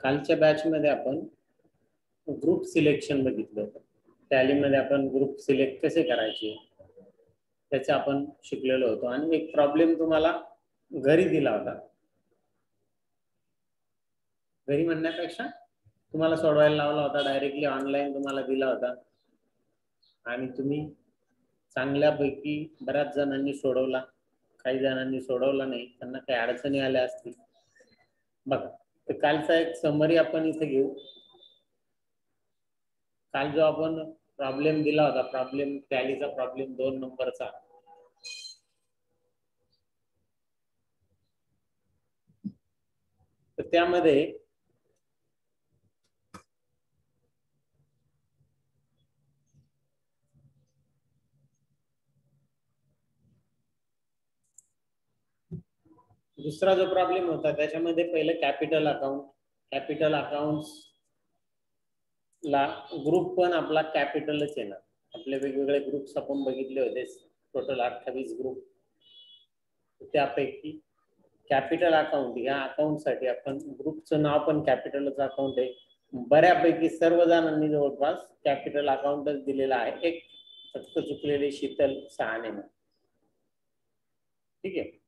कालच्या बॅच मध्ये आपण ग्रुप सिलेक्शन बघितलं होतं. टॅलीमध्ये आपण ग्रुप सिलेक्ट कसे करायचे त्याचे आपण शिकलेलो होतो. आणि एक प्रॉब्लेम तुम्हाला घरी दिला होता. घरी म्हणण्यापेक्षा तुम्हाला सोडवायला लावला होता डायरेक्टली ऑनलाईन तुम्हाला दिला होता. आणि तुम्ही चांगल्यापैकी बऱ्याच जणांनी सोडवला. काही जणांनी सोडवला नाही. त्यांना काही अडचणी आल्या असतील. बघा. तर कालचा एक समरी आपण इथे घेऊ. काल जो आपण प्रॉब्लेम दिला होता प्रॉब्लेम टॅलीचा प्रॉब्लेम दोन नंबरचा तर त्यामध्ये दुसरा जो प्रॉब्लेम होता त्याच्यामध्ये पहिलं कॅपिटल अकाउंट कॅपिटल अकाउंट ला ग्रुप पण आपला कॅपिटलच येणार आपले वेगवेगळे ग्रुप्स आपण बघितले होते. टोटल अठ्ठावीस ग्रुप त्यापैकी कॅपिटल अकाउंट या अकाउंटसाठी आपण ग्रुपचं नाव पण कॅपिटलच अकाउंट आहे. बऱ्यापैकी सर्व जणांनी जवळपास कॅपिटल अकाउंटच दिलेला आहे. एक फक्त चुकलेले शीतल सहाने. ठीक आहे?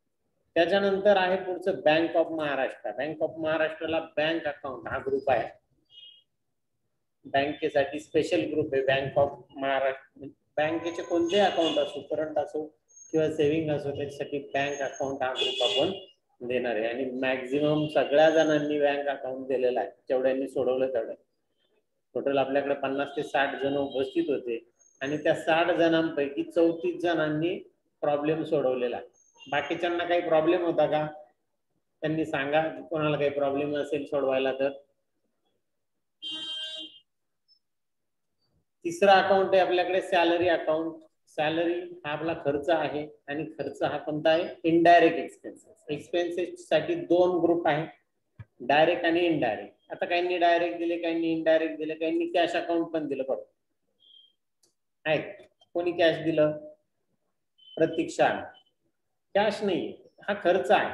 त्याच्यानंतर आहे पुढचं bank of Maharashtra bank of महाराष्ट्राला बँक अकाउंट हा ग्रुप आहे. बँकेसाठी स्पेशल ग्रुप आहे बँक ऑफ महाराष्ट्र बँकेचे कोणते अकाउंट असो करंट असो किंवा सेव्हिंग असो त्याच्यासाठी बँक अकाउंट हा ग्रुप आपण देणार आहे. आणि मॅक्झिमम सगळ्या जणांनी बँक अकाउंट दिलेला आहे. जेवढ्यांनी सोडवलं तेवढं. टोटल आपल्याकडे पन्नास ते साठ जण उपस्थित होते. आणि त्या साठ जणांपैकी चौतीस जणांनी प्रॉब्लेम सोडवलेला आहे. बाकीच्यांना काही प्रॉब्लेम होता का? त्यांनी सांगा कोणाला काही प्रॉब्लेम असेल सोडवायला तर. तिसरा अकाउंट आहे आपल्याकडे सॅलरी अकाउंट सॅलरी हा आपला खर्च आहे आणि खर्च हा कोणता आहे? इनडायरेक्ट एक्सपेन्सेस एक्सपेन्सेस साठी दोन ग्रुप आहे. डायरेक्ट आणि इनडायरेक्ट आता काहींनी डायरेक्ट दिले काहींनी इनडायरेक्ट दिले काहींनी कॅश अकाउंट पण दिलं बघ. आहे कोणी कॅश दिलं? प्रतीक्षा. कॅश नाही हा खर्च आहे.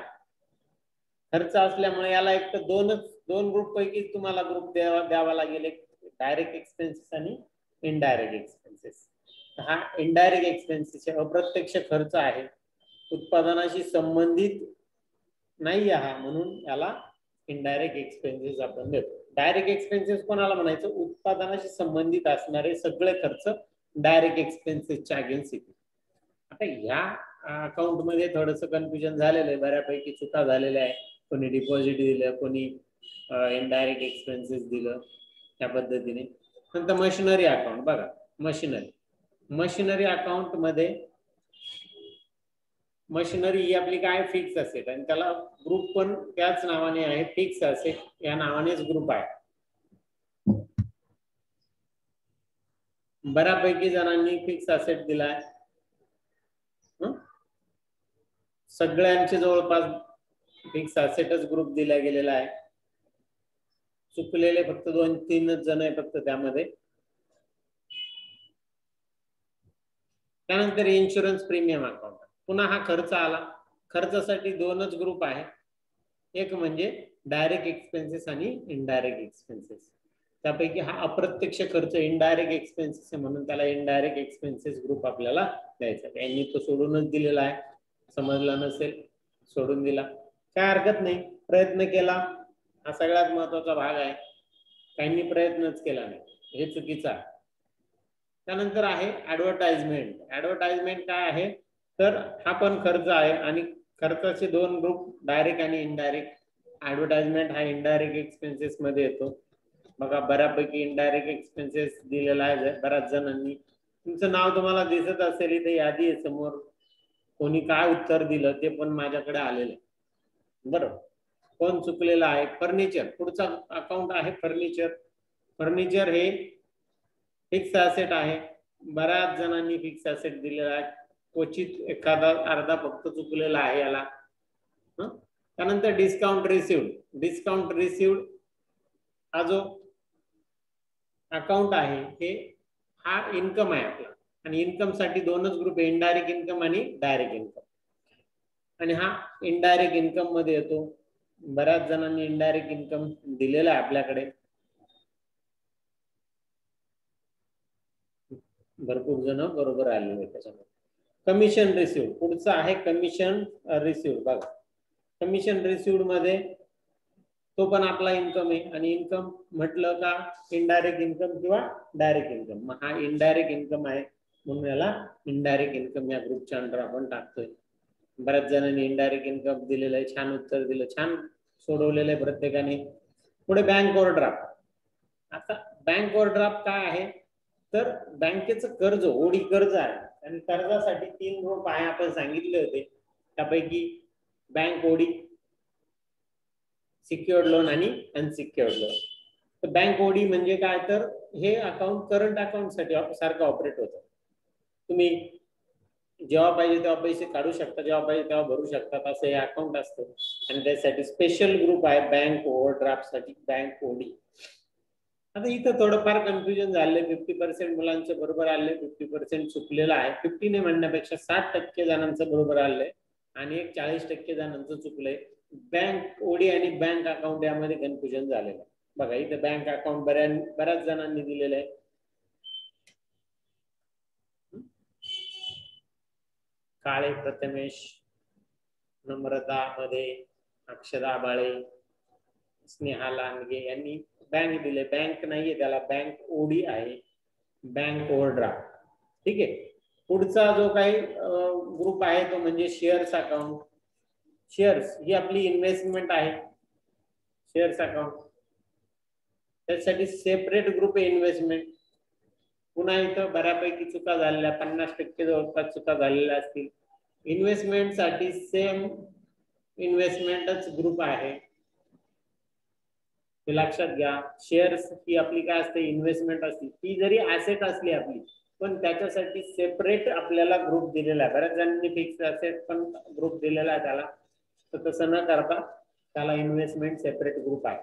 खर्च असल्यामुळे याला एक तर दोनच दोन ग्रुप पैकी तुम्हाला ग्रुप द्यावा द्यावा लागेल एक डायरेक्ट एक्सपेन्सेस आणि इनडायरेक्ट एक्सपेन्सेस हा इनडायरेक्ट एक्सपेन्सेस अप्रत्यक्ष खर्च आहे. उत्पादनाशी संबंधित नाही हा म्हणून याला इनडायरेक्ट एक्सपेन्सेस आपण देतो. डायरेक्ट एक्सपेन्सेस कोणाला म्हणायचं? उत्पादनाशी संबंधित असणारे सगळे खर्च डायरेक्ट एक्सपेन्सेसच्या अगेन्स्ट येतील आता ह्या अकाउंटमध्ये थोडस कन्फ्युजन झालेलं आहे. बऱ्यापैकी चुका झालेल्या आहे कोणी डिपॉझिट दिलं कोणी इनडायरेक्ट एक्सपेन्सेस दिलं त्या पद्धतीने. नंतर मशिनरी अकाउंट बघा. मशिनरी मशिनरी अकाउंटमध्ये मशिनरी ही आपली काय फिक्स असेट आणि त्याला ग्रुप पण त्याच नावाने आहे. फिक्स असेट या नावानेच ग्रुप आहे. बऱ्यापैकी जणांनी फिक्स असेट दिलाय. सगळ्यांचे जवळपास एक असेटच ग्रुप दिला गेलेला आहे. चुकलेले फक्त दोन तीनच जण आहे फक्त त्यामध्ये. त्यानंतर इन्शुरन्स प्रीमियम अकाउंट पुन्हा हा खर्च आला. खर्चासाठी दोनच ग्रुप आहे. एक म्हणजे डायरेक्ट एक्सपेन्सेस आणि इनडायरेक्ट एक्सपेन्सेस त्यापैकी हा अप्रत्यक्ष खर्च इनडायरेक्ट एक्सपेन्सेस आहे म्हणून त्याला इनडायरेक्ट एक्सपेन्सेस ग्रुप आपल्याला द्यायचा त्यांनी तो सोडूनच दिलेला आहे. समजला नसेल सोडून दिला. काय हरकत नाही. प्रयत्न केला. हा सगळ्यात महत्त्वाचा भाग आहे. काहींनी प्रयत्नच केला नाही. हे चुकीचं आहे. त्यानंतर आहे ऍडव्हर्टाइजमेंट ऍडव्हर्टाइजमेंट काय आहे? तर हा पण खर्च आहे आणि खर्चाचे दोन ग्रुप डायरेक्ट आणि इनडायरेक्ट ऍडव्हर्टाइजमेंट हा इनडायरेक्ट एक्सपेन्सेस मध्ये येतो. बघा बऱ्यापैकी इनडायरेक्ट एक्सपेन्सेस दिलेला आहे. बऱ्याच जणांनी. तुमचं नाव तुम्हाला दिसत असेल इथे यादी आहे समोर. कोणी काय उत्तर दिलं ते पण माझ्याकडे आलेलं आहे. बरोबर कोण चुकलेलं आहे? फर्निचर. पुढचा अकाउंट आहे फर्निचर. फर्निचर हे फिक्स ॲसेट आहे. बऱ्याच जणांनी फिक्स ॲसेट दिलेला आहे. क्वचित एखादा अर्धा फक्त चुकलेला आहे याला. त्यानंतर डिस्काउंट रिसिव्ड डिस्काउंट रिसिव्ड हा जो अकाउंट आहे हे हा इन्कम आहे आपला. आणि इन्कमसाठी दोनच ग्रुप आहे इनडायरेक्ट इन्कम आणि डायरेक्ट इन्कम आणि हा इनडायरेक्ट इन्कममध्ये येतो. बऱ्याच जणांनी इनडायरेक्ट इन्कम दिलेला आहे आपल्याकडे. भरपूर जण बरोबर आलेले त्याच्यामध्ये. कमिशन रिसिव्ह पुढचं आहे कमिशन रिसिव्ह बघा. कमिशन रिसिव्हमध्ये तो पण आपला इन्कम आहे. आणि इन्कम म्हटलं का? इनडायरेक्ट इन्कम किंवा डायरेक्ट इन्कम हा इनडायरेक्ट इन्कम आहे. म्हणून याला इनडायरेक्ट इन्कम या ग्रुपच्या अंडर आपण टाकतोय. बऱ्याच जणांनी इनडायरेक्ट इन्कम दिलेलं आहे छान उत्तर दिलं छान सोडवलेलं आहे प्रत्येकाने. पुढे बँक ओव्हरड्राफ्ट आता बँक ओव्हरड्राफ्ट काय आहे? तर बँकेचं कर्ज ओढी कर्ज आहे. आणि कर्जासाठी तीन ग्रुप आहे आपण सांगितले होते. त्यापैकी बँक ओढी सिक्युअर्ड लोन आणि अनसिक्युअर्ड लोन तर बँक ओडी म्हणजे काय? तर हे अकाउंट करंट अकाउंटसाठी सारखं ऑपरेट होतं. तुम्ही जेव्हा पाहिजे तेव्हा पैसे काढू शकता जेव्हा पाहिजे तेव्हा भरू शकतात असं हे अकाउंट असतं. आणि त्यासाठी स्पेशल ग्रुप आहे बँक ओव्हरड्राफ्टसाठी बँक ओडी आता इथं थोडंफार कन्फ्युजन झालंय. फिफ्टी पर्सेंट मुलांचं बरोबर आलंय फिफ्टी पर्सेंट चुकलेलं आहे. फिफ्टीने म्हणण्यापेक्षा साठ टक्के जणांचं बरोबर आलंय. आणि एक चाळीस टक्के जणांचं चुकलंय. बँक ओडी आणि बँक अकाउंट यामध्ये कन्फ्युजन झालेलं आहे. बघा इथं बँक अकाउंट बऱ्या बऱ्याच जणांनी दिलेलं आहे. काळे प्रथमेश नम्रता मध्ये अक्षरा बाळे स्नेहा लांडगे यांनी बँक दिले. बँक नाहीये त्याला बँक ओडी आहे. बँक ओव्हरड्राफ्ट ठीक आहे? पुढचा जो काही ग्रुप आहे तो म्हणजे शेअर्स अकाउंट शेअर्स ही आपली इन्व्हेस्टमेंट आहे. शेअर्स अकाउंट त्यासाठी सेपरेट ग्रुप आहे इन्व्हेस्टमेंट पुन्हा इथं बऱ्यापैकी चुका झालेल्या पन्नास टक्के जवळपास चुका झालेल्या असतील. इन्व्हेस्टमेंटसाठी सेम इन्व्हेस्टमेंटच ग्रुप आहे. हे लक्षात घ्या. शेअर्स ही आपली काय असते? इन्व्हेस्टमेंट असते. ती जरी ऍसेट असली आपली पण त्याच्यासाठी सेपरेट आपल्याला ग्रुप दिलेला आहे. बऱ्याच जणांनी फिक्स असेट पण ग्रुप दिलेला आहे त्याला. तर तसं न करता त्याला इन्व्हेस्टमेंट सेपरेट ग्रुप आहे.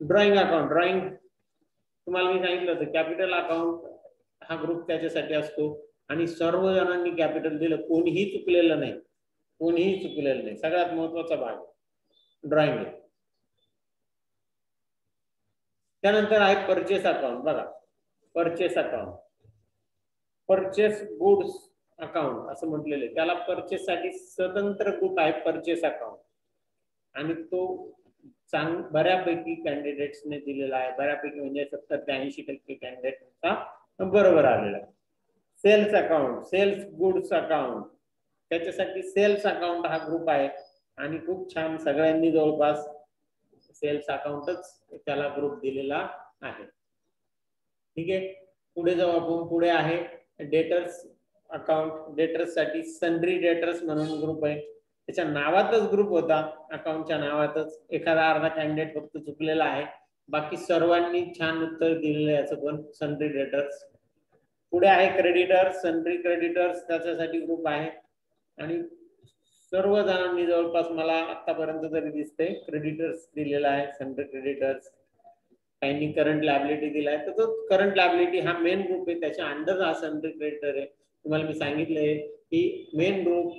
ड्रॉइंग अकाउंट ड्रॉइंग तुम्हाला मी सांगितलं होतं कॅपिटल अकाउंट हा ग्रुप त्याच्यासाठी असतो. आणि सर्व जणांनी कॅपिटल दिलं कोणीही चुकलेलं नाही. कोणीही चुकलेलं नाही. सगळ्यात महत्त्वाचा भाग ड्रॉइंग त्यानंतर आहे परचेस अकाउंट बघा purchase account purchase goods account असं म्हटलेलं आहे. त्याला परचेस साठी स्वतंत्र ग्रुप आहे? परचेस अकाउंट आणि तो चांग बऱ्यापैकी कॅन्डिडेट्सने दिलेला आहे. बऱ्यापैकी म्हणजे सत्तर ते ऐंशी टक्के कॅन्डिडेटचा बरोबर आलेला आहे. Sales account sales goods account. त्याच्यासाठी सेल्स अकाउंट हा ग्रुप आहे. आणि खूप छान सगळ्यांनी जवळपास सेल्स अकाउंटच त्याला ग्रुप दिलेला आहे. ठीक आहे? पुढे जाऊ आपण. पुढे आहे डेटर्स अकाउंट. डेटर्ससाठी सनरी डेटर्स म्हणून ग्रुप आहे. त्याच्या नावातच ग्रुप होता. अकाउंटच्या नावातच एखादा अर्धा कॅन्डिडेट फक्त चुकलेला आहे. बाकी सर्वांनी छान उत्तर दिलेलं याचं पण सनरी डेटर्स पुढे आहे क्रेडिटर्स सन्ट्री क्रेडिटर्स त्याच्यासाठी ग्रुप आहे. आणि सर्व जणांनी जवळपास मला आतापर्यंत तरी दिसते क्रेडिटर्स दिलेला आहे सन्ट्री क्रेडिटर्स काहींनी करंट लॅबिलिटी दिलाय तर तो करंट लॅबिलिटी हा मेन ग्रुप आहे. त्याच्या अंडर हा सनरी क्रेडिटर आहे. तुम्हाला मी सांगितलंय की मेन ग्रुप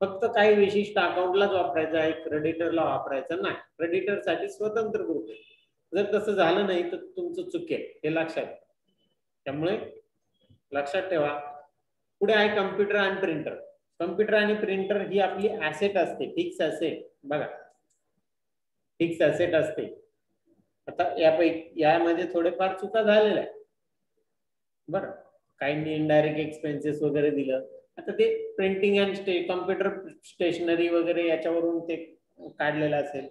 फक्त काही विशिष्ट अकाउंटलाच वापरायचा आहे क्रेडिटरला वापरायचा नाही. क्रेडिटरसाठी स्वतंत्र ग्रुप आहे. जर तसं झालं नाही तर तुमचं चुकेल. हे लक्षात त्यामुळे लक्षात ठेवा. पुढे आहे कम्प्युटर आणि प्रिंटर कम्प्युटर आणि प्रिंटर ही आपली ऍसेट असते फिक्स असेट बघा. फिक्स असेट असते. आता यापैकी यामध्ये थोडेफार चुका झालेल्या आहे बरं. काहींनी इनडायरेक्ट एक्सपेन्सेस वगैरे दिलं. आता ते प्रिंटिंग अँड स्टे कम्प्युटर स्टेशनरी वगैरे याच्यावरून ते काढलेलं असेल.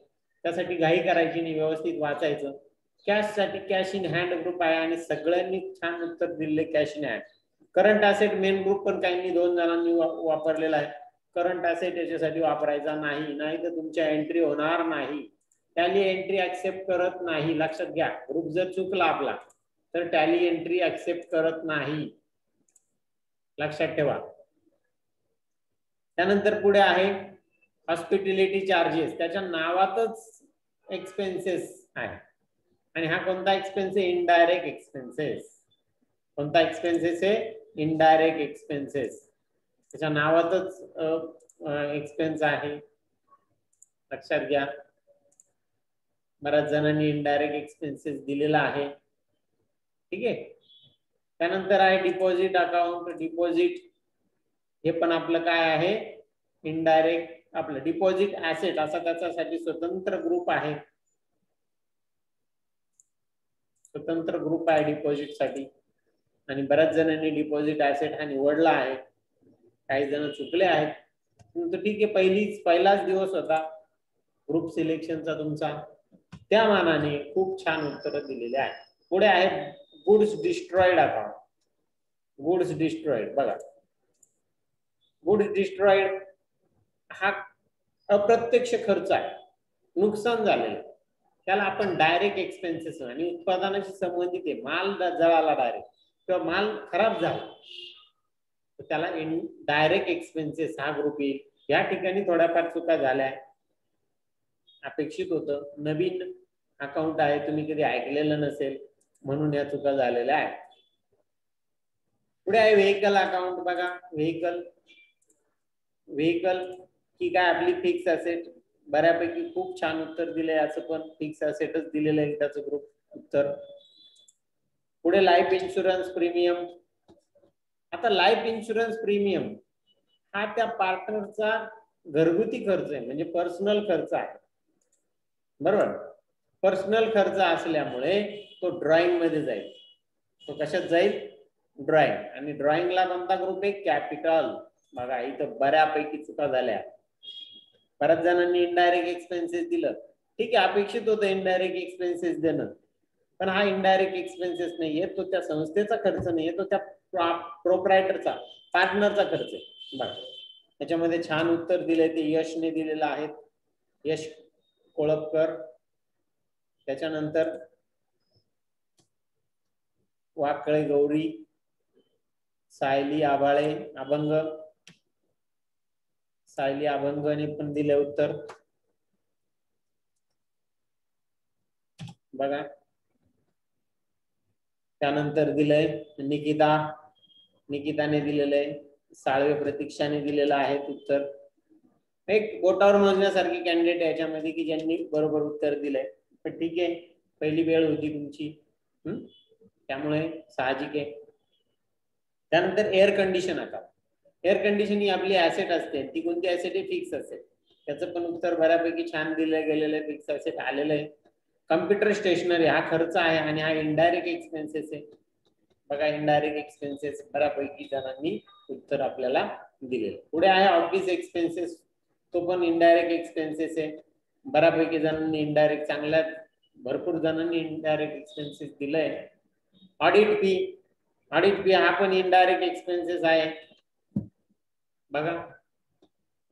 त्यासाठी घाई करायची नाही व्यवस्थित वाचायचं. कॅशसाठी कॅश इन हँड ग्रुप आहे आणि सगळ्यांनी छान उत्तर दिले cash in hand current asset main group पण काहींनी दोन जणांनी वापरलेला आहे. करंट असेट याच्यासाठी वापरायचा नाही. नाही तर तुमच्या एंट्री होणार नाही. टॅली एंट्री ऍक्सेप्ट करत नाही. लक्षात घ्या. ग्रुप जर चुकला आपला तर टॅली एंट्री ऍक्सेप्ट करत नाही. लक्षात ठेवा. त्यानंतर पुढे आहे हॉस्पिटॅलिटी चार्जेस त्याच्या नावातच एक्सपेन्सेस आहे. आणि हा कोणता एक्सपेन्स आहे इनडायरेक्ट एक्सपेन्सेस कोणता एक्सपेन्सेस आहे इनडायरेक्ट एक्सपेन्सेस त्याच्या नावातच एक्सपेन्स आहे लक्षात घ्या बऱ्याच जणांनी इनडायरेक्ट एक्सपेन्सेस दिलेला आहे ठीक आहे? त्यानंतर आहे डिपॉझिट अकाउंट डिपॉझिट हे पण आपलं काय आहे? इनडायरेक्ट आपलं डिपॉझिट ऍसेट असा त्याच्यासाठी स्वतंत्र ग्रुप आहे. स्वतंत्र ग्रुप आहे डिपॉझिटसाठी. आणि बऱ्याच जणांनी डिपॉझिट ऍसेट हा निवडला आहे. काही जण चुकले आहेत. ठीक आहे पहिलीच पहिलाच दिवस होता ग्रुप सिलेक्शनचा तुमचा. त्या मानाने खूप छान उत्तर दिलेले आहे पुढे आहे goods destroyed account goods destroyed बघा. गुड्स डिस्ट्रॉइड हा अप्रत्यक्ष खर्च आहे. नुकसान झालेलं त्याला आपण डायरेक्ट एक्सपेन्सेस आणि उत्पादनाशी संबंधित आहे. माल जळाला डायरेक्ट किंवा माल खराब झाला तर त्याला डायरेक्ट एक्सपेन्सेस हा ग्रुप येईल. या ठिकाणी थोड्याफार चुका झाल्या. अपेक्षित होतं. नवीन अकाउंट आहे तुम्ही कधी ऐकलेलं नसेल म्हणून या चुका झालेल्या आहेत. पुढे आहे व्हेकल अकाउंट बघा. व्हेकल व्हेकल ही काय आपली फिक्स असेट बऱ्यापैकी खूप छान उत्तर दिले याचं पण फिक्स असेटच दिलेलं आहे त्याचं ग्रुप उत्तर. पुढे लाईफ इन्शुरन्स प्रीमियम आता लाईफ इन्शुरन्स प्रीमियम हा त्या पार्टनरचा घरगुती खर्च आहे म्हणजे पर्सनल खर्च आहे. बरोबर? पर्सनल खर्च असल्यामुळे तो ड्रॉइंगमध्ये जाईल. तो कशात जाईल? ड्रॉइंग आणि ड्रॉइंगला कोणता ग्रुप आहे कॅपिटल बघा इथं बऱ्यापैकी चुका झाल्या. बऱ्याच जणांनी इनडायरेक्ट एक्सपेन्सेस दिलं. ठीक आहे अपेक्षित होतं इनडायरेक्ट एक्सपेन्सेस देणं. पण हा इनडायरेक्ट एक्सपेन्सेस नाहीये. तो त्या संस्थेचा खर्च नाहीये. तो त्या प्रोप्रायटरचा पार्टनरचा खर्च आहे. बघा. त्याच्यामध्ये छान उत्तर दिलंय ते यशने दिलेलं आहे. यश कोळपकर. त्याच्यानंतर वाकळे गौरी सायली आभाळे अभंग. सायली अभंगने पण दिले उत्तर. बघा. त्यानंतर दिलंय निकिता. निकिताने दिलेलं आहे साळवे प्रतीक्षाने दिलेलं आहे उत्तर. एक बोटावर मोजण्यासारखी कॅन्डिडेट याच्यामध्ये की ज्यांनी बरोबर उत्तर दिलंय. पण ठीक आहे. पहिली वेळ होती तुमची. हम्म त्यामुळे साहजिक आहे. त्यानंतर एअर कंडिशन आता एअर कंडिशन ही आपली ऍसेट असते. ती कोणती ऍसेट आहे? फिक्स असेल त्याचं पण उत्तर बऱ्यापैकी छान दिलं गेलेलं आहे फिक्स ऍसेट आलेलं आहे कम्प्युटर स्टेशनरी हा खर्च आहे आणि हा इनडायरेक्ट एक्सपेन्सेस आहे. बघा इनडायरेक्ट एक्सपेन्सेस बऱ्यापैकी जणांनी उत्तर आपल्याला दिलेलं पुढे आहे ऑफिस एक्सपेन्सेस तो पण इनडायरेक्ट एक्सपेन्सेस आहे. बऱ्यापैकी जणांनी इनडायरेक्ट चांगल्या भरपूर जणांनी इनडायरेक्ट एक्सपेन्सेस दिलंय. ऑडिट फी ऑडिट फी हा पण इनडायरेक्ट एक्सपेन्सेस आहे. बघा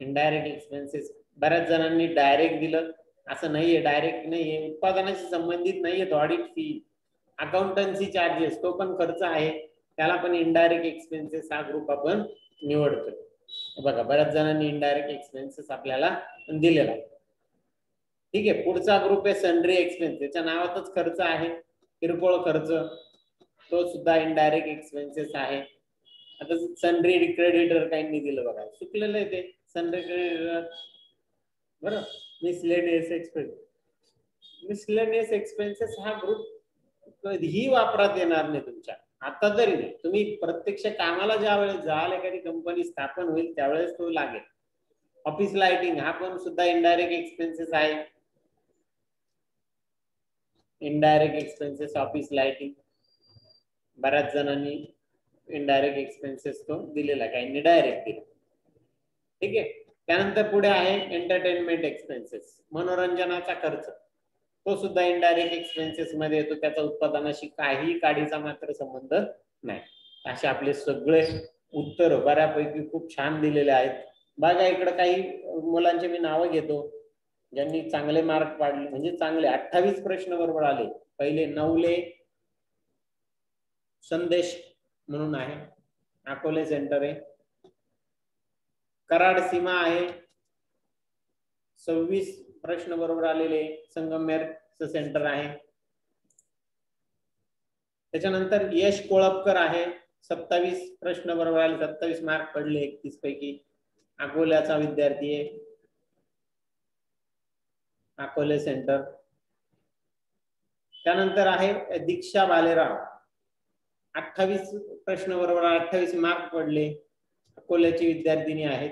इनडायरेक्ट एक्सपेन्सेस बऱ्याच जणांनी डायरेक्ट दिलं. असं नाहीये डायरेक्ट नाहीये. उत्पादनाशी संबंधित नाहीये ऑडिट फी अकाउंटन्सी चार्जेस तो पण खर्च आहे. त्याला पण इनडायरेक्ट एक्सपेन्सेस हा ग्रुप आपण निवडतोय. बघा बऱ्याच जणांनी इनडायरेक्ट एक्सपेन्सेस आपल्याला दिलेला ठीक आहे पुढचा ग्रुप आहे सनरी एक्सपेन्स त्याच्या नावातच खर्च आहे. किरकोळ खर्च. तो सुद्धा इनडायरेक्ट एक्सपेन्सेस आहे. आता सनरी क्रेडिटर काहींनी दिलं बघा. चुकलेलं आहे ते. सनरी क्रेडिटर बरं. मिसलेनियस एक्सपेन्स मिसलेनियस एक्सपेन्सेस हा ग्रुप कधीही वापरात येणार नाही तुमच्या. आता तरी नाही. तुम्ही प्रत्यक्ष कामाला ज्या वेळेस जाल एखादी कंपनी स्थापन होईल त्यावेळेस तो लागेल. ऑफिस लाइटिंग हा पण सुद्धा इनडायरेक्ट एक्सपेन्सेस आहे. इनडायरेक्ट एक्सपेन्सेस ऑफिस लाइटिंग बऱ्याच जणांनी इनडायरेक्ट एक्सपेन्सेस तो दिलेला काहींनी डायरेक्ट दिला. ठीक आहे? त्यानंतर पुढे आहे एंटरटेनमेंट एक्सपेन्सेस मनोरंजनाचा खर्च. तो सुद्धा इनडायरेक्ट एक्सपेन्सेस मध्ये येतो त्याचा उत्पादनाशी काही काडीचा मात्र संबंध नाही. असे आपले सगळे उत्तर बऱ्यापैकी खूप छान दिलेले आहेत. बघा इकडे काही मुलांचे मी नावं घेतो ज्यांनी चांगले मार्क पाडले म्हणजे चांगले अठ्ठावीस प्रश्न बरोबर आले. पहिले नवले संदेश म्हणून आहे. अकोले सेंटर आहे. कराड सीमा आहे. सव्वीस प्रश्न बरोबर आलेले संगमेर सेंटर आहे. त्याच्यानंतर यश कोळपकर आहे. सत्तावीस प्रश्न बरोबर आले. सत्तावीस मार्क पडले एकतीस पैकी. अकोल्याचा विद्यार्थी आहे. अकोले सेंटर त्यानंतर आहे दीक्षा बालेराव. अठ्ठावीस प्रश्न बरोबर अठ्ठावीस मार्क पडले. अकोल्याची विद्यार्थिनी आहेत.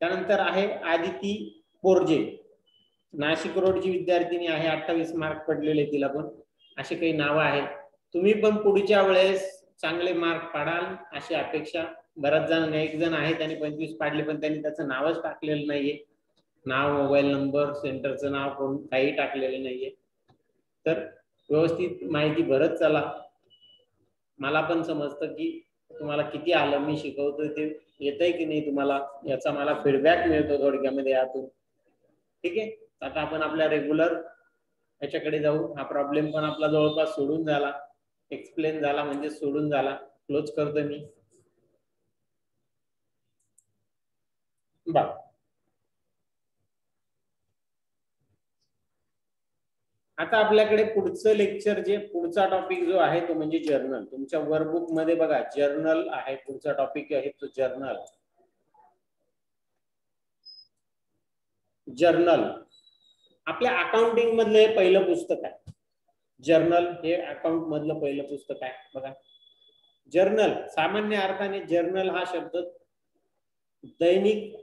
त्यानंतर आहे आदिती बोर्जे. नाशिक रोडची विद्यार्थिनी आहे अठ्ठावीस मार्क पडलेले तिला पण. असे काही नावं आहेत. तुम्ही पण पुढच्या वेळेस चांगले मार्क पाडाल अशी अपेक्षा. बऱ्याच जण एक जण आहे त्यांनी पंचवीस पाडले पण त्यांनी त्याचं नावच टाकलेलं नाहीये. नाव मोबाईल नंबर सेंटरचं नाव कोण काही टाकलेलं नाहीये. तर व्यवस्थित माहिती भरत चला. मला पण समजतं की तुम्हाला किती आलं मी शिकवतोय ते येत आहे की नाही तुम्हाला? याचा मला फीडबॅक मिळतो थोडक्यामध्ये यातून. ठीक आहे? आता आपण आपल्या रेग्युलर याच्याकडे जाऊ. हा प्रॉब्लेम पण आपला जवळपास सोडून झाला. एक्सप्लेन झाला म्हणजे सोडून झाला. क्लोज करतो मी. बा आता आपल्याकडे पुढचं लेक्चर जे पुढचा टॉपिक जो आहे तो म्हणजे जर्नल तुमच्या वर्कबुकमध्ये बघा जर्नल आहे पुढचा टॉपिक आहे तो जर्नल जर्नल आपल्या अकाउंटिंग मधलं हे पहिलं पुस्तक आहे. जर्नल हे अकाउंट मधलं पहिलं पुस्तक आहे बघा. जर्नल सामान्य अर्थाने जर्नल हा शब्द दैनिक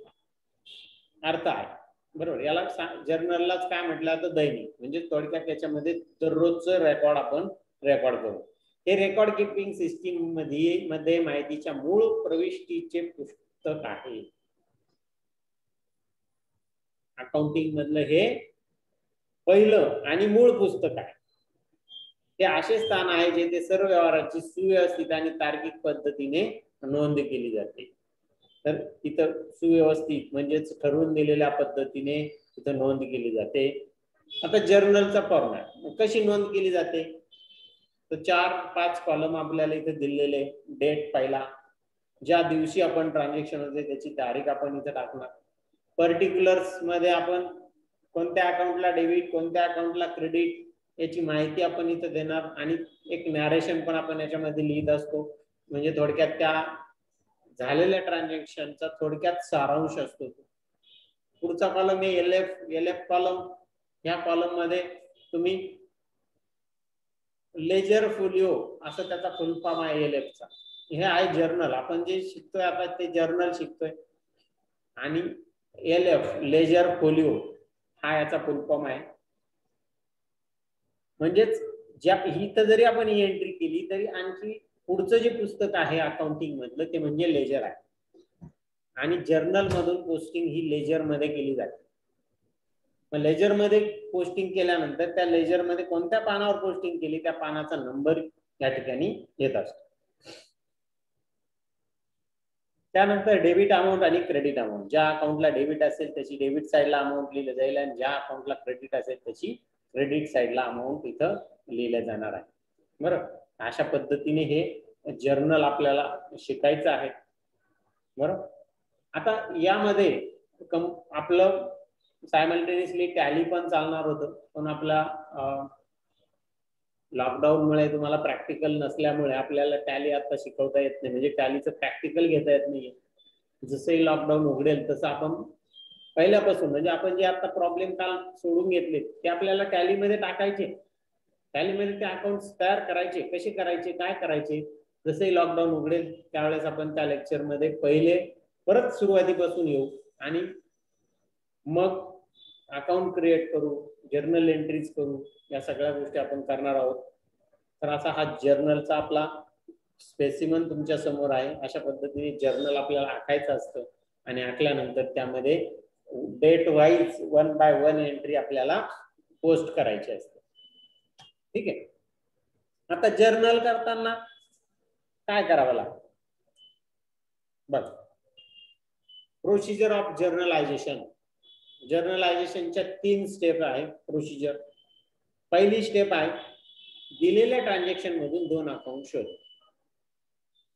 अर्थ आहे. बरोबर. याला जर्नललाच काय म्हटलं तर दैनिक. म्हणजे थोडक्यात त्याच्यामध्ये दररोजचं रेकॉर्ड आपण रेकॉर्ड करू. हे रेकॉर्ड किपिंग सिस्टीममध्ये मध्ये माहितीच्या मूळ प्रविष्टीचे पुस्तक आहे. अकाउंटिंग मधलं हे पहिलं आणि मूळ पुस्तक आहे. हे असे स्थान आहे जेथे सर्व व्यवहाराची सुव्यवस्थित आणि तार्किक पद्धतीने नोंद केली जाते. तर इथं सुव्यवस्थित म्हणजेच ठरवून दिलेल्या पद्धतीने तिथं नोंद केली जाते. आता जर्नलचा फॉर्मॅट कशी नोंद केली जाते? तर चार पाच कॉलम आपल्याला इथे दिलेले डेट पहिला. ज्या दिवशी आपण ट्रान्झॅक्शन होते त्याची तारीख आपण इथे टाकणार. पर्टिक्युलर्समध्ये आपण कोणत्या अकाउंटला डेबिट कोणत्या अकाउंटला क्रेडिट याची माहिती आपण इथं देणार. आणि एक नॅरेशन पण आपण याच्यामध्ये लिहित असतो. म्हणजे थोडक्यात त्या झालेल्या ट्रान्झॅक्शनचा थोडक्यात सारांश असतो पुढचा कॉलम हे L F L F column ह्या कॉलममध्ये तुम्ही लेजर फोलिओ असं त्याचा फुल फॉर्म आहे एल चा. हे आहे जर्नल आपण जे शिकतोय आता ते जर्नल शिकतोय. आणि एल एफ लेजर फोलिओ हा याचा फुल फॉर्म आहे. म्हणजेच ज्या इथं जरी आपण ही एंट्री केली तरी आणखी पुढचं जे पुस्तक आहे अकाउंटिंग मधलं ते म्हणजे लेजर आहे. आणि जर्नल मधून पोस्टिंग ही लेजरमध्ये केली जाते. मग लेजरमध्ये पोस्टिंग केल्यानंतर त्या लेजरमध्ये कोणत्या पानावर पोस्टिंग केली त्या पानाचा नंबर या ठिकाणी येत असतो. त्यानंतर डेबिट अमाऊंट आणि क्रेडिट अमाऊंट ज्या अकाउंटला डेबिट असेल त्याची डेबिट साईडला अमाऊंट लिहिलं जाईल आणि ज्या अकाउंटला क्रेडिट असेल त्याची क्रेडिट साईडला अमाऊंट इथं लिहिलं जाणार आहे. बरोबर अशा पद्धतीने हे जर्नल आपल्याला शिकायचं आहे. बरोबर? आता यामध्ये आपलं सायमल्टेनियसली टॅली पण चालणार होतं पण आपला लॉकडाऊन मुळे तुम्हाला प्रॅक्टिकल नसल्यामुळे आपल्याला टॅली आता शिकवता येत नाही. म्हणजे टॅलीचं प्रॅक्टिकल घेता येत नाहीये. जसंही लॉकडाऊन उघडेल तसं आपण पहिल्यापासून म्हणजे आपण जे आता प्रॉब्लेम काल सोडून घेतले ते आपल्याला टॅलीमध्ये टाकायचे. टॅलीमध्ये ते अकाउंट तयार करायचे कसे करायचे काय करायचे? जसे लॉकडाऊन उघडेल त्यावेळेस आपण त्या लेक्चरमध्ये पहिले परत सुरुवातीपासून येऊ आणि मग अकाउंट क्रिएट करू जर्नल एंट्रीज करू या सगळ्या गोष्टी आपण करणार आहोत. तर असा हा जर्नलचा आपला स्पेसिमन तुमच्यासमोर आहे. अशा पद्धतीने जर्नल आपल्याला आखायचं असतं आणि आखल्यानंतर त्यामध्ये date wise one by one entry आपल्याला पोस्ट करायची असते. ठीक आहे? आता जर्नल करताना काय करावं लागतं? बघ. प्रोसिजर ऑफ जर्नलायझेशन जर्नलायझेशनच्या तीन स्टेप आहे प्रोसिजर पहिली स्टेप आहे दिलेल्या ट्रान्झॅक्शन मधून दोन अकाउंट शोध.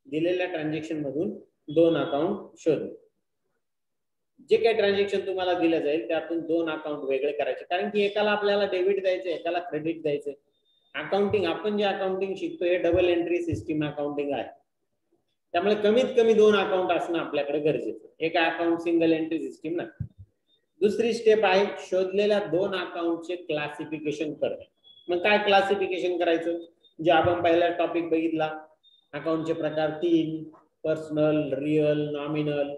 दिलेल्या ट्रान्झॅक्शन मधून दोन अकाउंट शोध. जे काही ट्रान्झॅक्शन तुम्हाला दिलं जाईल त्यातून दोन अकाउंट वेगळे करायचे. कारण की एकाला आपल्याला डेबिट द्यायचं एकाला क्रेडिट द्यायचं अकाउंटिंग आपण जे अकाउंटिंग शिकतो हे डबल एंट्री सिस्टीम अकाउंटिंग आहे. त्यामुळे कमीत कमी दोन अकाउंट असणं आपल्याकडे गरजेचं. एक अकाउंट सिंगल एंट्री सिस्टीम ना दुसरी स्टेप आहे शोधलेल्या दोन अकाउंटचे क्लासिफिकेशन करणे. मग काय क्लासिफिकेशन करायचं? जे आपण पहिला टॉपिक बघितला अकाउंटचे प्रकार तीन पर्सनल रिअल नॉमिनल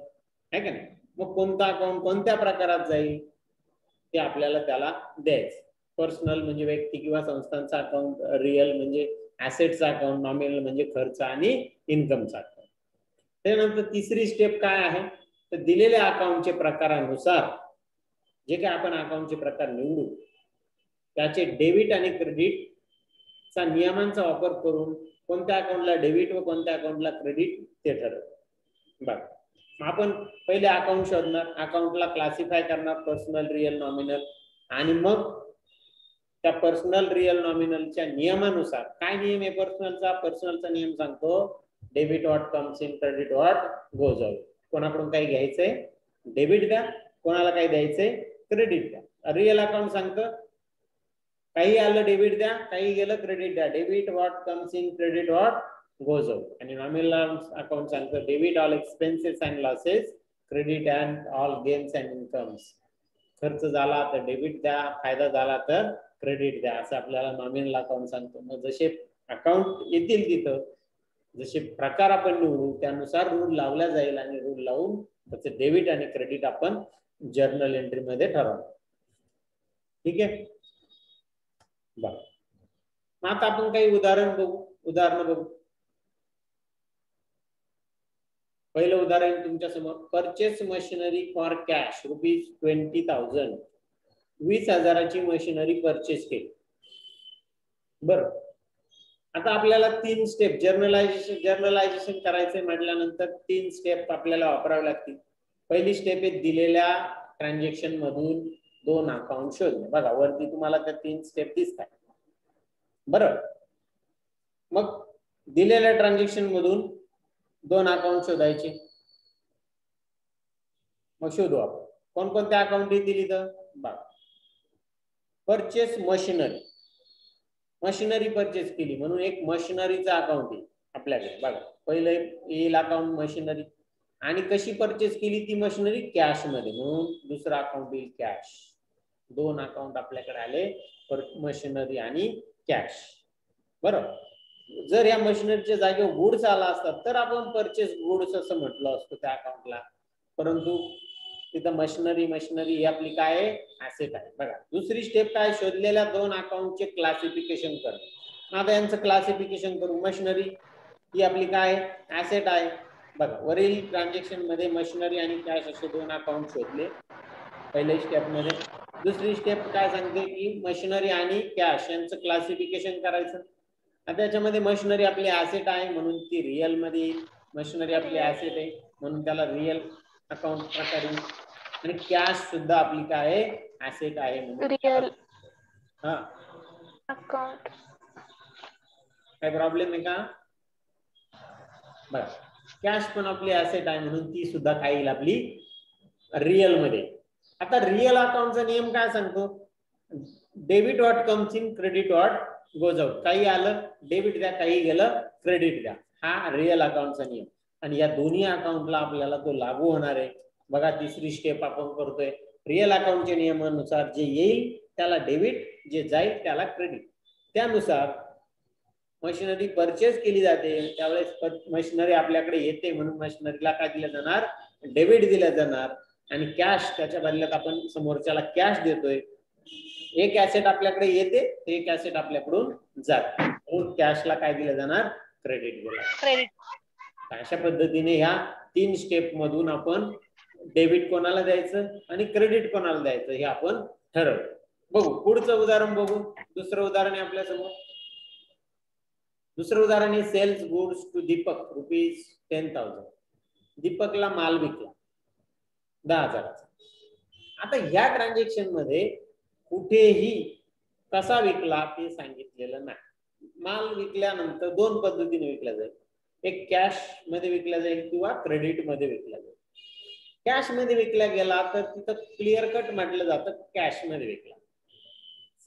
आहे का नाही? मग कोणता अकाउंट कोणत्या प्रकारात जाईल? ते आपल्याला त्याला द्यायचं. पर्सनल म्हणजे व्यक्ती किंवा संस्थांचा अकाउंट रिअल uh, म्हणजे ऍसेटचा अकाउंट नॉमिनल म्हणजे खर्च आणि इन्कमचा अकाउंट त्यानंतर तिसरी स्टेप काय आहे? तर दिलेल्या अकाउंटचे प्रकारानुसार जे काही आपण अकाउंटचे प्रकार निवडू त्याचे डेबिट आणि क्रेडिट चा नियमांचा वापर करून कोणत्या अकाउंटला डेबिट व कोणत्या अकाउंटला क्रेडिट ते ठरव. बघा आपण पहिले अकाउंट शोधणार अकाउंटला क्लासिफाय करणार पर्सनल रिअल नॉमिनल आणि मग त्या पर्सनल रिअल नॉमिनलच्या नियमानुसार. काय नियम आहे पर्सनलचा पर्सनलचा नियम सांगतो debit what comes in credit what goes out कोणाकडून काही घ्यायचंय? डेबिट द्या. कोणाला काही द्यायचंय? क्रेडिट द्या. रिअल अकाउंट सांगतं. काही आलं डेबिट द्या. काही गेलं क्रेडिट द्या. Debit what comes in credit what goes out आणि नॉमिनल अकाउंट सांगतं debit all expenses and losses credit and all gains and incomes खर्च झाला तर डेबिट द्या. फायदा झाला तर क्रेडिट द्या असं आपल्याला नॉमिनल अकाउंट सांगतो. मग जसे अकाउंट येतील तिथं जसे प्रकार आपण निवडू त्यानुसार रूल लावला जाईल आणि रूल लावून त्याचे डेबिट आणि क्रेडिट आपण जर्नल एंट्री मध्ये ठरवू ठीक आहे? बर. मग आता आपण काही उदाहरण बघू. उदाहरण बघू. पहिलं उदाहरण तुमच्यासमोर purchase machinery for cash rupees twenty thousand वीस हजाराची मशिनरी परचेस केली. बर. आता आपल्याला तीन स्टेप जर्नलायझेशन जर्नलायझेशन करायचे म्हटल्यानंतर तीन स्टेप आपल्याला वापरावे लागतील. पहिली स्टेप आहे दिलेल्या ट्रान्झॅक्शन मधून दोन अकाउंट शोधणे. बघा वरती तुम्हाला त्या तीन स्टेप दिसतात. बरं. मग दिलेल्या ट्रान्झॅक्शन मधून दोन अकाउंट शोधायचे. मग शोधू आपण. कोणकोणत्या अकाउंट दिली तर? बघा. परचेस मशिनरी मशिनरी परचेस केली. म्हणून एक मशिनरीचा अकाउंट येईल आपल्याकडे. बघा पहिलं येईल अकाउंट मशिनरी आणि कशी परचेस केली ती मशिनरी कॅशमध्ये. म्हणून दुसरा अकाउंट येईल कॅश दोन अकाउंट आपल्याकडे आले पर मशिनरी आणि कॅश बरोबर? जर या मशिनरीच्या जागेवर गुड्स आला असतात तर आपण परचेस गुड्स असं म्हटलं असतो त्या अकाउंटला परंतु तिथं मशिनरी मशिनरी ही आपली काय आहे? ऍसेट आहे. बघा दुसरी स्टेप काय? शोधलेल्या दोन अकाउंटचे क्लासिफिकेशन करणं आता यांचं क्लासिफिकेशन करू. मशिनरी ही आपली काय ऍसेट आहे. बघा वरील ट्रान्झॅक्शनमध्ये मशिनरी आणि कॅश असे दोन अकाउंट शोधले. पहिल्या स्टेपमध्ये. दुसरी स्टेप काय सांगते की मशिनरी आणि कॅश यांचं क्लासिफिकेशन करायचं. आता त्याच्यामध्ये मशिनरी आपली ऍसेट आहे म्हणून ती रिअलमध्ये मशिनरी आपली ऍसेट आहे म्हणून त्याला रिअल अकाउंट प्रकारे. आणि कॅश सुद्धा आपली काय आहे? ऍसेट आहे म्हणून. रिअल हा. अकाउंट काय प्रॉब्लेम आहे का? बघा कॅश पण आपली ऍसेट आहे म्हणून ती सुद्धा काय येईल आपली? रिअलमध्ये आता रिअल अकाउंटचा नियम काय सांगतो? Debit what comes in credit what goes out काही आलं डेबिट द्या काही गेलं क्रेडिट द्या. हा रिअल अकाउंटचा नियम. आणि या दोन्ही अकाउंटला आपल्याला तो लागू होणार आहे. बघा तिसरी स्टेप आपण करतोय. रिअल अकाउंटच्या नियमानुसार जे येईल त्याला डेबिट जे जाईल त्याला क्रेडिट त्यानुसार मशिनरी परचेस केली जाते. त्यावेळेस मशिनरी आपल्याकडे येते म्हणून मशिनरीला काय दिलं जाणार? डेबिट दिलं जाणार. आणि कॅश त्याच्या बदल्यात आपण समोरच्याला कॅश देतोय. एक ऍसेट आपल्याकडे येते एक ऍसेट आपल्याकडून जाते. कॅशला काय दिलं जाणार? क्रेडिट दिलं क्रेडिट अशा पद्धतीने ह्या तीन स्टेप मधून आपण डेबिट कोणाला द्यायचं आणि क्रेडिट कोणाला द्यायचं हे आपण ठरवलं. बघू पुढचं उदाहरण बघू. दुसरं उदाहरण आहे आपल्यासमोर दुसरं उदाहरण आहे sales goods to Deepak rupees ten thousand दीपकला माल विकला. दहा हजाराचा. आता ह्या ट्रान्झॅक्शनमध्ये कुठेही कसा विकला ते सांगितलेलं नाही. माल विकल्यानंतर दोन पद्धतीने विकला जाईल. एक कॅशमध्ये विकला जाईल किंवा क्रेडिटमध्ये विकला जाईल. कॅशमध्ये विकला गेला तर तिथं क्लिअर कट म्हटलं जातं कॅशमध्ये विकला.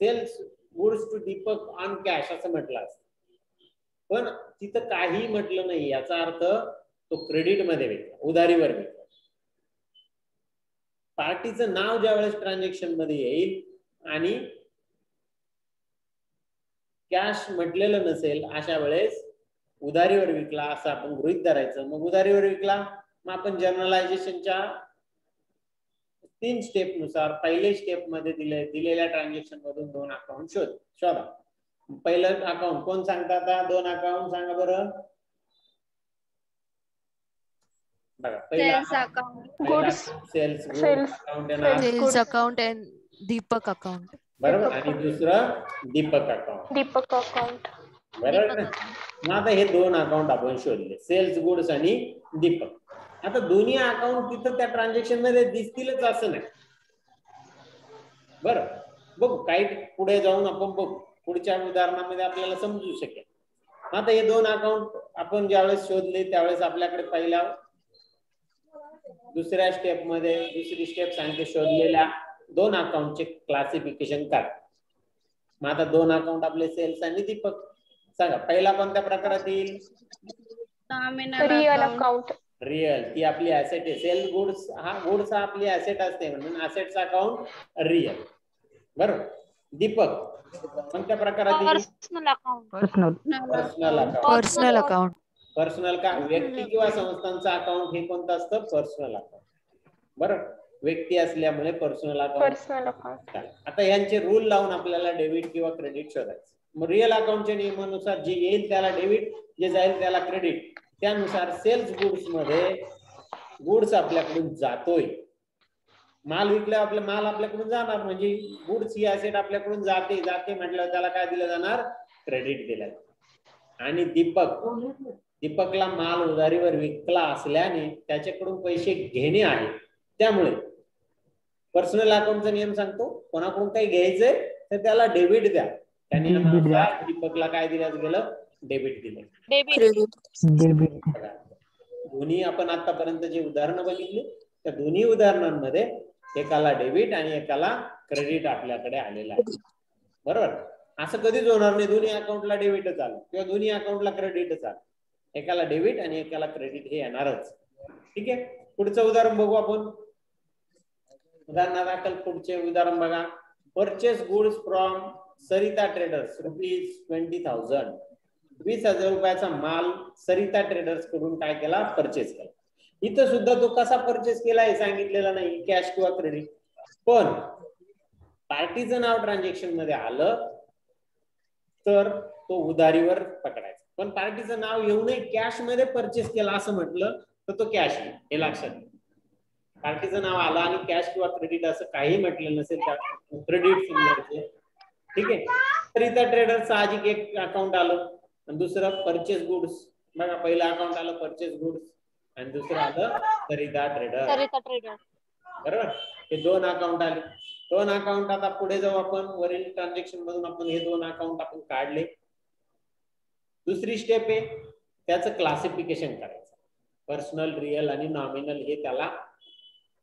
Sales goods to Deepak on cash असं म्हटलं असतं. पण तिथं काही म्हटलं नाही याचा अर्थ तो क्रेडिटमध्ये विकला उधारीवर विकला. पार्टीचं नाव ज्या वेळेस ट्रान्झॅक्शनमध्ये येईल आणि कॅश म्हटलेलं नसेल अशा वेळेस उधारीवर विकला असं आपण गृहित धरायचं. मग उधारीवर विकला मग आपण जर्नलायझेशनच्या तीन स्टेपनुसार पहिल्या स्टेपमध्ये दिले दिलेल्या ट्रान्झॅक्शन मधून दोन अकाउंट शोध. शोधा. पहिलं अकाउंट कोण सांगता आता? दोन अकाउंट सांगा बरं. बघा पहिला सेल्स. सेल्स. अकाउंट येणार Sales. Sales account and Deepak account बरोबर. आणि दुसरं दीपक अकाउंट दीपक अकाउंट बरोबर मग आता हे दोन अकाउंट आपण शोधले. सेल्स गुड्स आणि दीपक. आता दोन्ही अकाउंट तिथं त्या ट्रान्झॅक्शनमध्ये दिसतीलच असं नाही. बरं. बघू काही पुढे जाऊन आपण बघू. पुढच्या उदाहरणामध्ये आपल्याला समजू शकेल. आता हे दोन अकाउंट आपण ज्यावेळेस शोधले त्यावेळेस आपल्याकडे पहिल्या दुसऱ्या स्टेपमध्ये दुसरी स्टेप सांगते शोधलेल्या दोन अकाउंटचे क्लासिफिकेशन काय मग आता दोन अकाउंट आपले सेल्स आणि दीपक. सांगा पहिला कोणत्या प्रकारात येईल? रिअल अकाउंट रिअल ती आपली ऍसेट आहे. सेल गुड्स हा गुड्स हा आपली ऍसेट असते म्हणून ऍसेटच अकाउंट रिअल बरोबर? दीपक कोणत्या प्रकारात येईल? Personal account personal personal account personal account personal का? व्यक्ती किंवा संस्थांचं अकाउंट हे कोणतं असतं? पर्सनल अकाउंट बरोबर? व्यक्ती असल्यामुळे पर्सनल अकाउंट पर्सनल अकाउंट आता यांचे रूल लावून आपल्याला डेबिट किंवा क्रेडिट शोधायचं. रिअल अकाउंटच्या नियमानुसार जे येईल त्याला डेबिट जे जाईल त्याला क्रेडिट त्यानुसार सेल्स गुड्समध्ये गुड्स आपल्याकडून जातोय. माल विकल्यावर आपला माल आपल्याकडून जाणार. म्हणजे गुड्स ही असेट आपल्याकडून जाते जाते म्हटल्यावर त्याला काय दिलं जाणार? क्रेडिट दिलं आणि दीपक दीपकला माल उधारीवर विकला असल्याने त्याच्याकडून पैसे घेणे आहे. त्यामुळे पर्सनल अकाउंटचा नियम सांगतो कोणाकडून काही घ्यायचंय तर त्याला डेबिट द्या. त्या नियमानुसार दीपकला काय दिलं गेलं? डेबिट दिलं. डेबिट. दोन्ही आपण आतापर्यंत जे उदाहरणं बघितली त्या दोन्ही उदाहरणांमध्ये एकाला डेबिट आणि एकाला क्रेडिट आपल्याकडे आलेलं आहे. बरोबर? असं कधीच होणार नाही. दोन्ही अकाउंटला डेबिटच आलं किंवा दोन्ही अकाउंटला क्रेडिटच आलं एकाला डेबिट आणि एकाला क्रेडिट हे येणारच. ठीक आहे? पुढचं उदाहरण बघू आपण. उदाहरणादाखल पुढचे उदाहरण बघा. Purchase goods from Sarita traders rupees twenty thousand वीस हजार रुपयाचा माल सरिता ट्रेडर्सकडून काय केला? परचेस केला. इथं सुद्धा तो कसा परचेस केला हे सांगितलेला नाही कॅश किंवा क्रेडिट पण पार्टीचं नाव ट्रान्झॅक्शनमध्ये आलं तर तो उधारीवर पकडायचा. पण पार्टीचं नाव येऊनही कॅशमध्ये परचेस केला असं म्हटलं तर तो कॅश हे लक्षात घ्या. पार्टीचं नाव आलं आणि कॅश किंवा क्रेडिट असं काही म्हटलं नसेल त्या क्रेडिट समजायचे ठीक आहे? तर इथं ट्रेडर साहजिक एक अकाउंट आलं आणि दुसरं परचेस गुड्स बघा पहिलं अकाउंट आलं परचेस गुड्स आणि दुसरं आलं सरिता ट्रेडर बरोबर? हे दोन अकाउंट आले. दोन अकाउंट आता पुढे जाऊ आपण. वरील ट्रान्झॅक्शन मधून आपण हे दोन अकाउंट आपण काढले. दुसरी स्टेप आहे त्याचं क्लासिफिकेशन करायचं. पर्सनल रिअल आणि नॉमिनल हे त्याला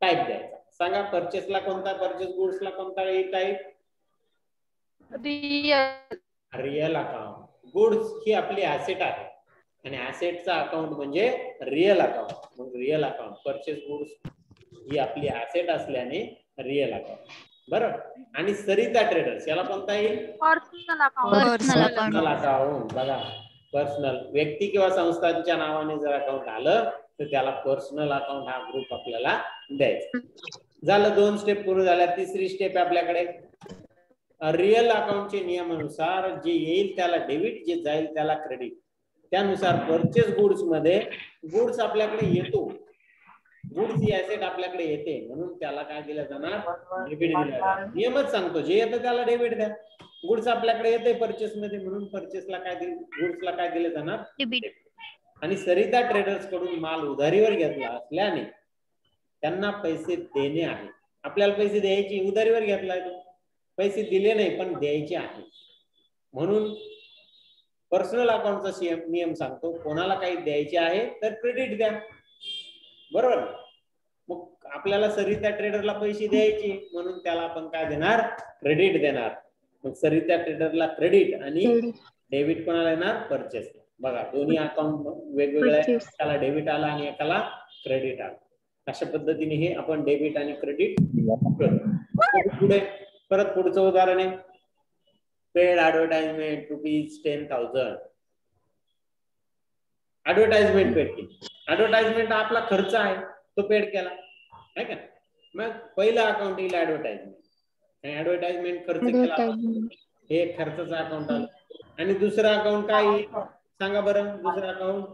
टाईप द्यायचा. सांगा परचेसला कोणता परचेस गुड्सला कोणता type real real account goods ही आपली ऍसेट आहे. आणि ऍसेटचा अकाउंट म्हणजे रिअल अकाउंट मग रिअल अकाउंट परचेस गुड्स ही आपली ऍसेट असल्याने रिअल अकाउंट बरोबर आणि सरिता ट्रेडर्स याला कोणता येईल? Personal account personal personal account बघा. पर्सनल व्यक्ती किंवा संस्थांच्या नावाने जर अकाउंट आलं तर त्याला पर्सनल अकाउंट हा ग्रुप आपल्याला द्यायचा. झालं दोन स्टेप पूर्ण झाल्या तिसरी स्टेप आपल्याकडे. रिअल अकाउंटचे नियमानुसार जे येईल त्याला डेबिट जे जाईल त्याला क्रेडिट त्यानुसार परचेस गुड्समध्ये गुड्स आपल्याकडे येतो. गुड्स ही ऍसेट आपल्याकडे येते म्हणून त्याला काय दिलं जाणार. डेबिट नियमच सांगतो जे येतं त्याला डेबिट द्या. गुड्स आपल्याकडे येते परचेस मध्ये म्हणून परचेसला काय दिल गुड्सला काय दिलं जाणार? डेबिट आणि सरिता ट्रेडर्सकडून माल उधारीवर घेतला असल्याने त्यांना पैसे देणे आहे. आपल्याला पैसे द्यायचे उधारीवर घेतलाय तो. पैसे दिले नाही पण द्यायचे आहे. म्हणून पर्सनल अकाउंटचा नियम सांगतो कोणाला काही द्यायचे आहे तर क्रेडिट द्या. बरोबर? मग आपल्याला सरिता ट्रेडरला पैसे द्यायचे म्हणून त्याला आपण काय देणार? क्रेडिट देणार. मग सरिता ट्रेडरला क्रेडिट आणि डेबिट कोणाला येणार परचेस बघा दोन्ही अकाउंट वेगवेगळ्या. एकाला डेबिट आला आणि एकाला क्रेडिट आला. अशा पद्धतीने हे आपण डेबिट आणि क्रेडिट पुढे. परत पुढचं उदाहरण आहे. Paid advertisement rupees ten thousand advertisement paid केली. ऍडव्हर्टाइजमेंट आपला खर्च आहे तो पेड केला. आहे का मग पहिलं अकाउंट येईल ऍडव्हर्टाइजमेंट ऍडव्हर्टाइजमेंट खर्च केला. हे खर्चाचं अकाउंट आलं. आणि दुसरं अकाउंट काय येईल? सांगा बरं दुसरं अकाउंट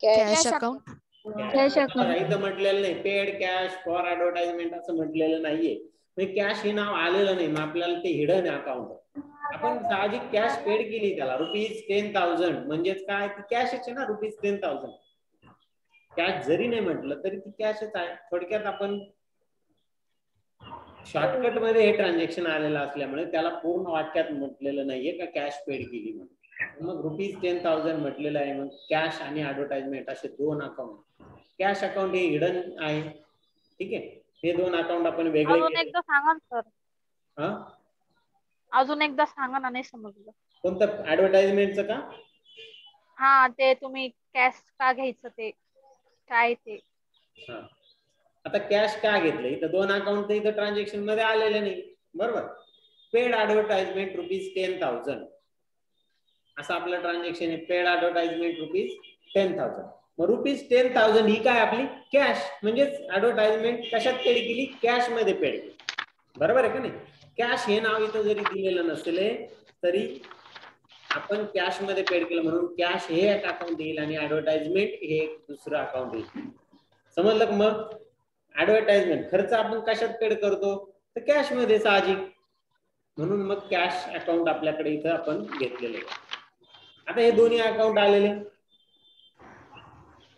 कॅश अकाउंट. इथं म्हटलेलं नाही. पेड कॅश फॉर ऍडव्हर्टाइजमेंट असं म्हटलेलं नाहीये. म्हणजे कॅश हे नाव आलेलं नाही मग आपल्याला ते हिडन अकाउंट आपण साहजिक कॅश पेड केली त्याला रुपीज टेन थाउजंड म्हणजेच काय? ती कॅशच आहे ना रुपीज टेन थाउजंड कॅश जरी नाही म्हटलं तरी ती कॅशच आहे. थोडक्यात आपण शॉर्टकटमध्ये हे ट्रान्झॅक्शन आलेलं असल्यामुळे त्याला पूर्ण वाक्यात म्हटलेलं नाहीये का कॅश पेड केली म्हणून. मग रुपीज टेन थाउजंड म्हटलेलं आहे मग कॅश आणि ऍडव्हर्टाइजमेंट असे दोन अकाउंट कॅश अकाउंट हे हिडन आहे. ठीक आहे? हे दोन अकाउंट आपण वेगळे अजून केले. एकदा सांगा ना सर. हा? अजून एकदा सांगा ना नाही समजलं. कोणतं ऍडव्हर्टाइजमेंटचं का? हा ते तुम्ही कॅश का घ्यायचं ते? काय ते? हा. आता कॅश का घेतलं? इथं दोन अकाउंट इथं ट्रान्झॅक्शनमध्ये आलेले नाही. बरोबर? Paid advertisement rupees ten thousand असं आपलं ट्रान्झॅक्शन आहे. Paid advertisement rupees ten thousand rupees ten thousand ही काय आपली? कॅश म्हणजेच ऍडव्हर्टाइजमेंट कशात पेड केली? कॅशमध्ये पेड केली. बरोबर आहे का नाही? कॅश हे नाव इथं जरी दिलेलं नसले तरी आपण कॅशमध्ये पेड केलं म्हणून कॅश हे एक अकाउंट येईल आणि ऍडव्हर्टाइजमेंट हे एक दुसरं अकाउंट येईल. समजलं का मग? ऍडव्हर्टाइजमेंट खर्च आपण कशात पेड करतो? तर कॅशमध्ये साहजिक. म्हणून मग कॅश अकाउंट आपल्याकडे इथं आपण घेतलेले आहे. आता हे दोन्ही अकाउंट आलेले.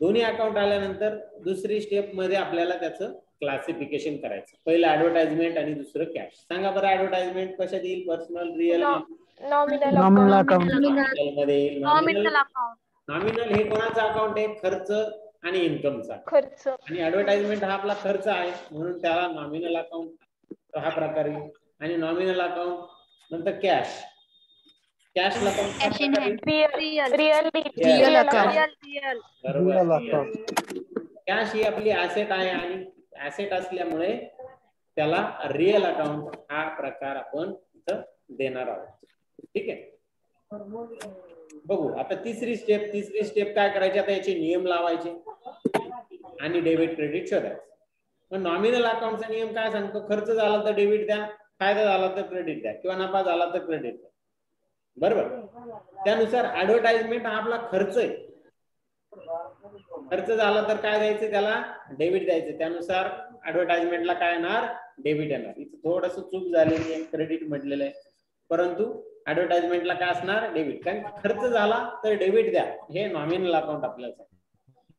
दोन्ही अकाउंट आल्यानंतर दुसरी स्टेपमध्ये आपल्याला त्याचं क्लासिफिकेशन करायचं. पहिलं ऍडव्हर्टाइजमेंट आणि दुसरं कॅश सांगा बरं ऍडव्हर्टाइजमेंट कशात येईल? Personal real. मध्ये येईल. नॉमिनल अकाउंट नॉमिनल हे कोणाचं अकाउंट आहे? खर्च आणि इन्कमचा खर्च. आणि ऍडव्हर्टाइजमेंट हा आपला खर्च आहे. म्हणून त्याला नॉमिनल अकाउंट हा प्रकार. येईल आणि नॉमिनल अकाउंट नंतर कॅश कॅशला account. कॅश ही आपली ऍसेट आहे आणि ऍसेट असल्यामुळे त्याला रिअल अकाउंट हा प्रकार आपण इथं देणार आहोत. ठीक आहे? बघू आता तिसरी स्टेप तिसरी स्टेप काय करायची? आता याचे नियम लावायचे आणि डेबिट क्रेडिट शोधायचं. मग नॉमिनल अकाउंटचा नियम काय सांगतो? खर्च झाला तर डेबिट द्या फायदा झाला तर क्रेडिट द्या किंवा नफा झाला तर क्रेडिट द्या. बरोबर. त्यानुसार ऍडव्हर्टाइजमेंट हा आपला खर्च आहे. खर्च झाला तर काय द्यायचं त्याला? डेबिट द्यायचं. त्यानुसार ऍडव्हर्टाइजमेंटला काय येणार? डेबिट येणार. इथं थोडस चूक झालेली आहे. क्रेडिट म्हटलेलं आहे. परंतु ऍडव्हर्टाइजमेंटला काय असणार? डेबिट कारण खर्च झाला तर डेबिट द्या. हे नॉमिनल अकाउंट आपल्याला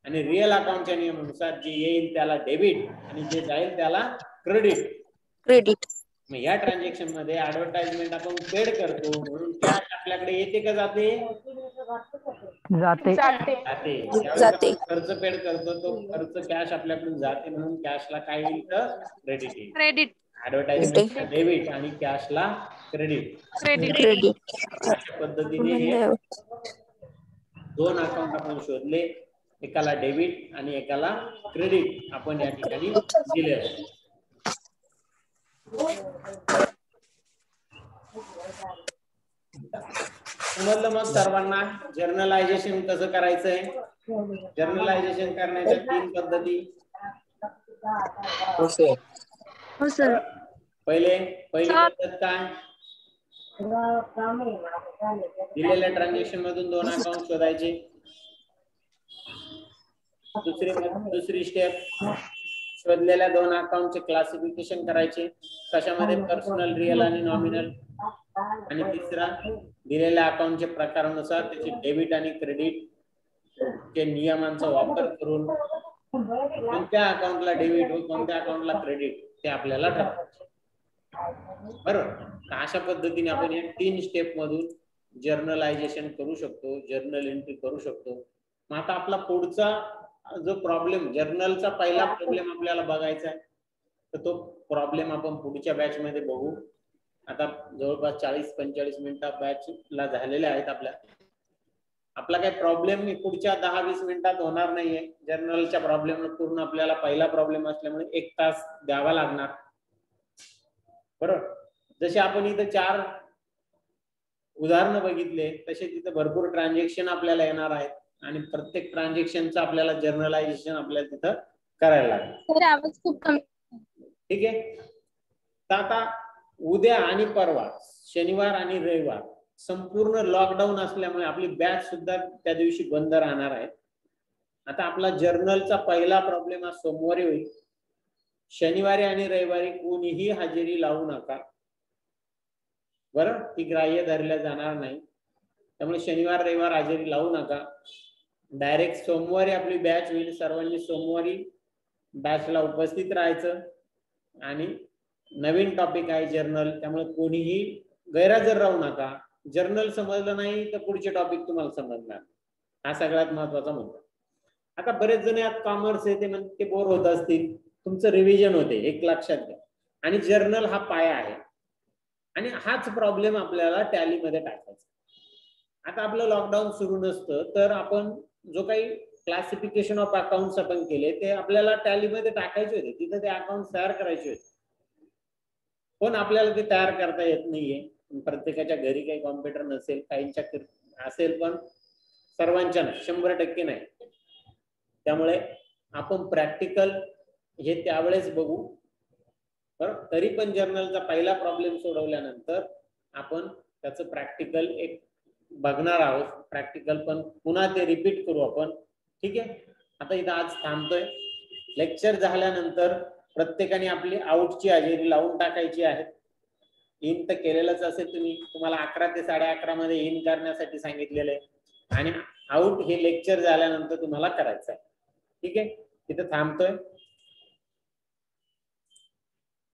आणि रिअल अकाउंटच्या नियमानुसार जे येईल त्याला डेबिट आणि जे जाईल त्याला क्रेडिट क्रेडिट मग या ट्रान्झॅक्शनमध्ये ऍडव्हर्टाइजमेंट आपण पेड करतो म्हणून कॅश आपल्याकडे येते का जाते? जाते. जाते. खर्च पेड करतो तो खर्च कॅश आपल्याकडून जाते म्हणून कॅशला काय येईल तर क्रेडिट येईल. क्रेडिट ऍडव्हर्टाइजमेंट डेबिट आणि कॅशला क्रेडिट क्रेडिट क्रेडिट अशा पद्धतीने हे दोन अकाउंट आपण शोधले. एकाला डेबिट आणि एकाला क्रेडिट आपण या ठिकाणी दिले आहे. समजलं मग सर्वांना जर्नलायझेशन कसं करायचंय? जर्नलायझेशन करण्याच्या तीन पद्धती. हो सर पहिले पहिली. पद्धत काय? दिलेल्या ट्रान्झॅक्शन मधून दोन अकाउंट शोधायचे. दुसरी दुसरी स्टेप शोधलेल्या दोन अकाउंटचे क्लासिफिकेशन करायचे. कशामध्ये पर्सनल रिअल आणि नॉमिनल आणि तिसरा दिलेल्या अकाउंटचे प्रकारानुसार त्याचे डेबिट आणि क्रेडिट चे नियमांचा वापर करून कोणत्या अकाउंटला डेबिट व कोणत्या अकाउंटला क्रेडिट ते आपल्याला ठरवायचे. बरोबर? अशा पद्धतीने आपण या तीन स्टेप मधून जर्नलायझेशन करू शकतो जर्नल एंट्री करू शकतो. मग आता आपला पुढचा जो प्रॉब्लेम जर्नलचा पहिला प्रॉब्लेम आपल्याला बघायचा आहे. तर तो प्रॉब्लेम आपण पुढच्या बॅच मध्ये बघू. आता जवळपास चाळीस पंचेचाळीस मिनिटं बॅच ला झालेल्या आहेत आपल्या. आपला काही प्रॉब्लेम पुढच्या दहा वीस मिनिटात होणार नाहीये. जर्नलच्या प्रॉब्लेम पूर्ण आपल्याला पहिला प्रॉब्लेम असल्यामुळे एक तास द्यावा लागणार. बरोबर? जसे आपण इथं चार उदाहरणं बघितले तसे तिथे भरपूर ट्रान्झॅक्शन आपल्याला येणार आहेत. आणि प्रत्येक ट्रान्झॅक्शनचं आपल्याला जर्नलायझेशन आपल्याला तिथं करायला लागेल सर आवाज खूप कमी ठीक आहे? तर आता उद्या आणि परवा शनिवार आणि रविवार संपूर्ण लॉकडाऊन असल्यामुळे आपली बॅच सुद्धा त्या दिवशी बंद राहणार आहे. आता आपला जर्नलचा पहिला प्रॉब्लेम हा सोमवारी होईल. शनिवारी आणि रविवारी कोणीही हजेरी लावू नका. बरं? ती ग्राह्य धरल्या जाणार नाही. त्यामुळे शनिवार रविवार हजेरी लावू नका. डायरेक्ट सोमवारी आपली बॅच होईल. सर्वांनी सोमवारी बॅचला उपस्थित राहायचं. आणि नवीन टॉपिक आहे जर्नल त्यामुळे कोणीही गैरहजर राहू नका. जर्नल समजलं नाही तर पुढचे टॉपिक तुम्हाला समजणार. हा सगळ्यात महत्त्वाचा मुद्दा. आता बरेच जण यात कॉमर्स आहे ते म्हणजे ते बोर होत असतील. तुमचं रिव्हिजन होते एक लक्षात घ्या. आणि जर्नल हा पाया आहे. आणि हाच प्रॉब्लेम आपल्याला टॅलीमध्ये टाकायचा आता आपलं लॉकडाऊन सुरू नसतं तर आपण जो काही क्लासिफिकेशन ऑफ अकाउंट आपण केले ते आपल्याला टॅलीमध्ये टाकायचे होते. तिथं ते अकाउंट तयार करायचे होते. पण आपल्याला ते तयार करता येत नाहीये. प्रत्येकाच्या घरी काही कॉम्प्युटर नसेल काहींच्या असेल पण सर्वांच्या नाही शंभर टक्के नाही. त्यामुळे आपण प्रॅक्टिकल हे त्यावेळेस बघू. बरं तरी पण जर्नलचा पहिला प्रॉब्लेम सोडवल्यानंतर आपण त्याचं प्रॅक्टिकल एक बघणार आहोत. प्रॅक्टिकल पण पुन्हा ते रिपीट करू आपण. ठीक आहे? आता इथं आज थांबतोय. लेक्चर झाल्यानंतर प्रत्येकाने आपली आउटची हजेरी लावून टाकायची आहे. इन तर केलेलंच असेल तुम्ही. तुम्हाला अकरा ते साडे अकरा मध्ये इन करण्यासाठी सांगितलेलं आहे. आणि आउट हे लेक्चर झाल्यानंतर तुम्हाला करायचं आहे. ठीक आहे? इथं थांबतोय.